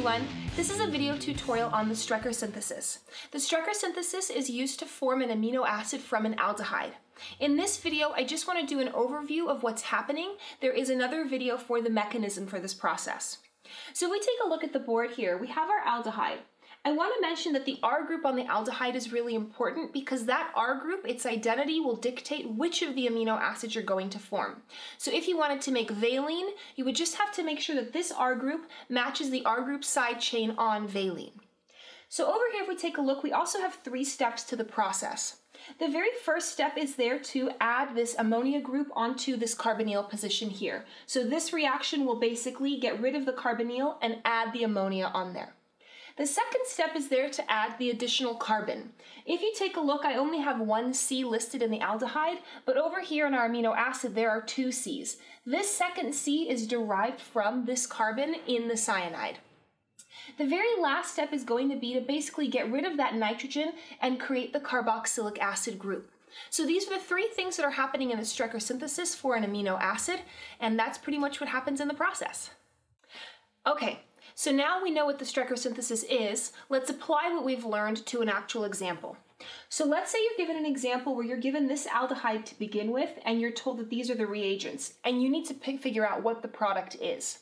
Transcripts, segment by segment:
everyone! This is a video tutorial on the Strecker synthesis. The Strecker synthesis is used to form an amino acid from an aldehyde. In this video, I just want to do an overview of what's happening. There is another video for the mechanism for this process. So if we take a look at the board here, we have our aldehyde. I want to mention that the R group on the aldehyde is really important because that R group, its identity will dictate which of the amino acids you're going to form. So if you wanted to make valine, you would just have to make sure that this R group matches the R group side chain on valine. So over here, if we take a look, we also have three steps to the process. The very first step is there to add this ammonia group onto this carbonyl position here. So this reaction will basically get rid of the carbonyl and add the ammonia on there. The second step is there to add the additional carbon. If you take a look, I only have one C listed in the aldehyde, but over here in our amino acid, there are two Cs. This second C is derived from this carbon in the cyanide. The very last step is going to be to basically get rid of that nitrogen and create the carboxylic acid group. So these are the three things that are happening in the Strecker synthesis for an amino acid, and that's pretty much what happens in the process. Okay, so now we know what the Strecker synthesis is, let's apply what we've learned to an actual example. So let's say you're given an example where you're given this aldehyde to begin with and you're told that these are the reagents and you need to pick, figure out what the product is.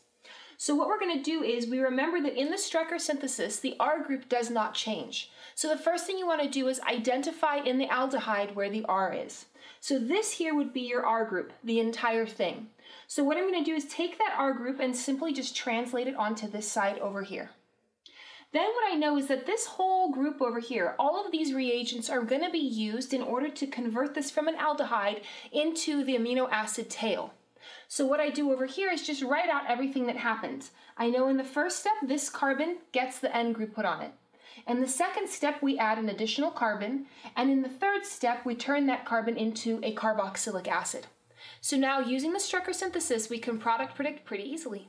So what we're going to do is we remember that in the Strecker synthesis, the R group does not change. So the first thing you want to do is identify in the aldehyde where the R is. So this here would be your R group, the entire thing. So what I'm going to do is take that R group and simply just translate it onto this side over here. Then what I know is that this whole group over here, all of these reagents are going to be used in order to convert this from an aldehyde into the amino acid tail. So what I do over here is just write out everything that happens. I know in the first step, this carbon gets the N group put on it. In the second step, we add an additional carbon, and in the third step, we turn that carbon into a carboxylic acid. So now using the Strecker synthesis, we can product predict pretty easily.